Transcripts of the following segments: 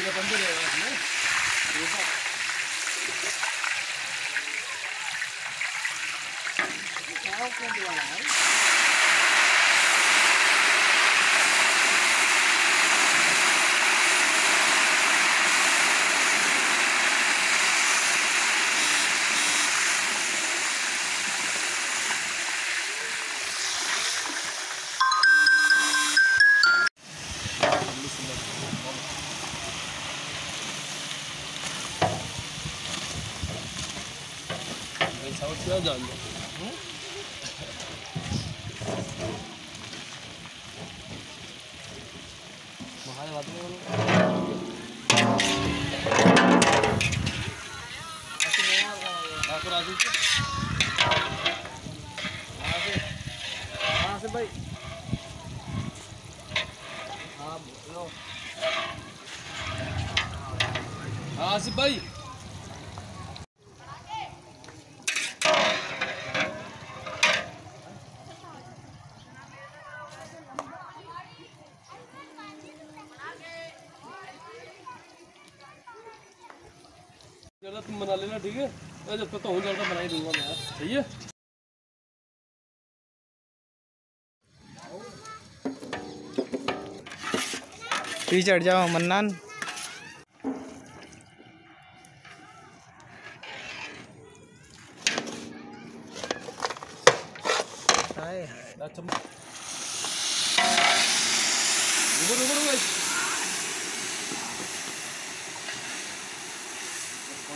ಸೀರೆ ಬಂದಿದೆ ಯಾವ ಕೊಂಡು कहाँ से कहाँ से भाई हाँ आसिफ भाई। चलो तुम बना लेना, ठीक है? जब तक तो हूँ चलता बना ही दूँगा मैं सही है? पीछे चढ़ जाओ, मन्नान।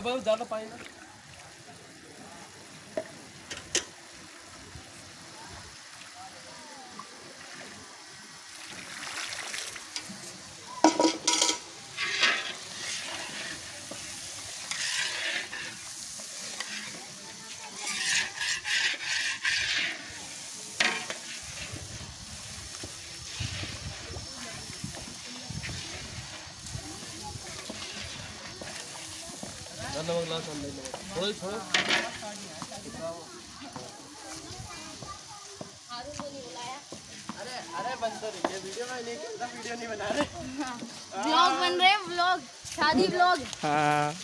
भाई ज़्यादा पानी ना। नमक ग्लास अंदर नमक थोड़ा थोड़ा। ब्लॉग बन रहे हैं ब्लॉग। शादी ब्लॉग। हाँ।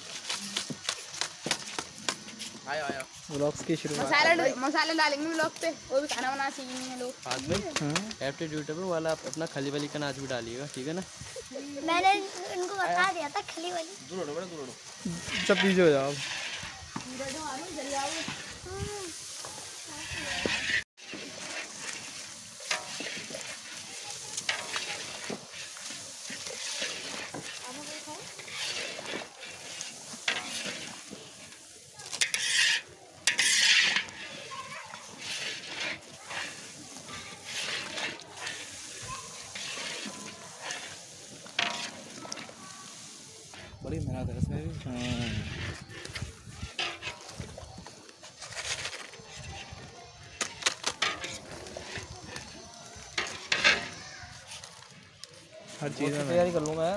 आया आया। ब्लॉग्स की शुरुआत। मसाला मसाले डालेंगे ब्लॉग पे। वो भी खाना बनाना सीख नहीं है लोग। बाद में। हाँ। एप्टी यूट्यूबर वाला आप अपना खली वाली का नाच भी डालिएगा ठीक है ना? मैंने बता दिया था खली वाली। दूर हो बड़ा दूर हटो सब पीछे हो जाओ मेहनत है इसमें हाँ हर चीज़ में तैयारी कर लूँगा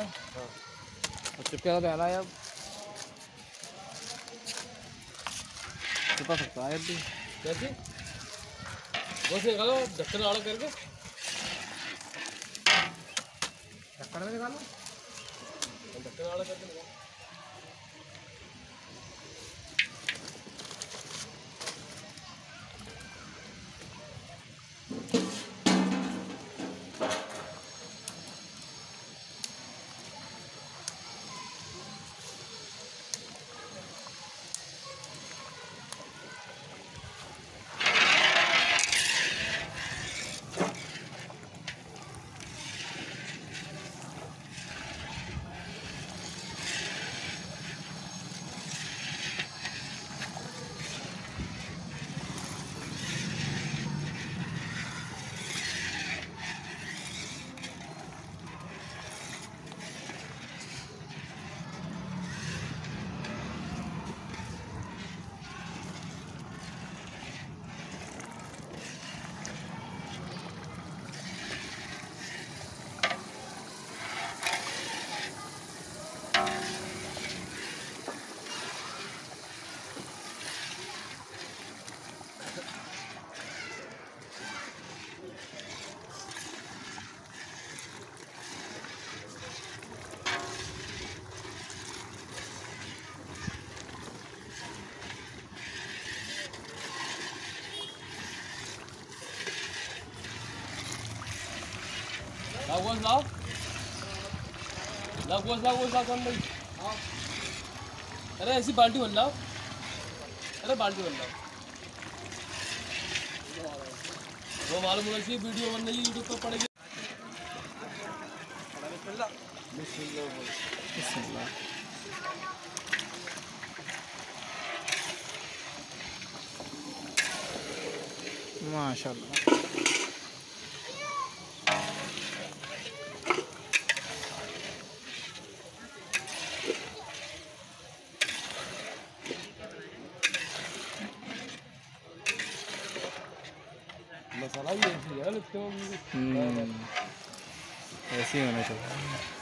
चिपके का पहना है अब सकता है अभी कैसे बस ढक्कन करके ढक्कन में ढक्कन करके लाओ लाओ लाओ गोश्त लाओ लाओ कौन भाई। अरे, ऐसी बाल्टी बन लाओ अरे, बाल्टी बन लाओ वो मालूम होना चाहिए वीडियो बन रही यूट्यूब पर पड़ेगी। माशाल्लाह मसाला भी ऐसी है लगते हो हम्म, ऐसे ही होना चाहिए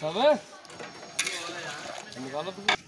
सब निकालो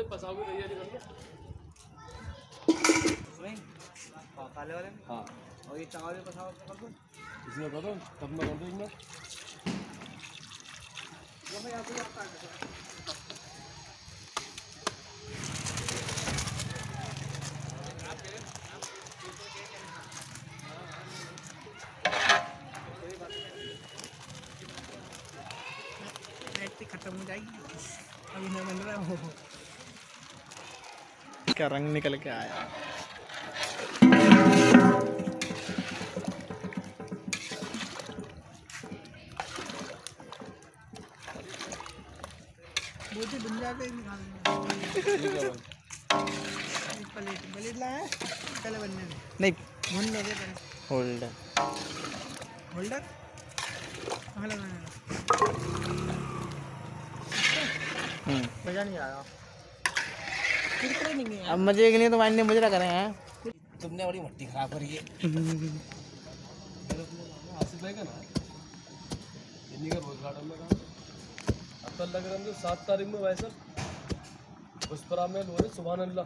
अरे पसाव की। तैयारी कर लो काले वाले हाँ। और ये चावल पसाव कर दो इसमें कर दो तब मैं कर दो इसमें? बैटरी खत्म हो जाएगी अभी मैं बन रहा हूँ क्या रंग निकल के आया? नहीं। होल्डर होल्डर मज़ा नहीं आया। अब मज़े के लिए तो वाइन ने मुझे करें हैं। तुमने बड़ी मट्टी खराब करी है। अब लग रहा है सात तारीख में भाई सर उस पर आमेल हो रहे सुबह अल्लाह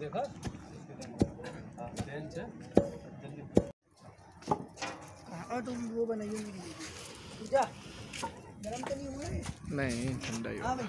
देखा हाँ बेंच है तुम वो बनाइए गरम तो नहीं हुआ नहीं ठंडा ही। हाँ भाई।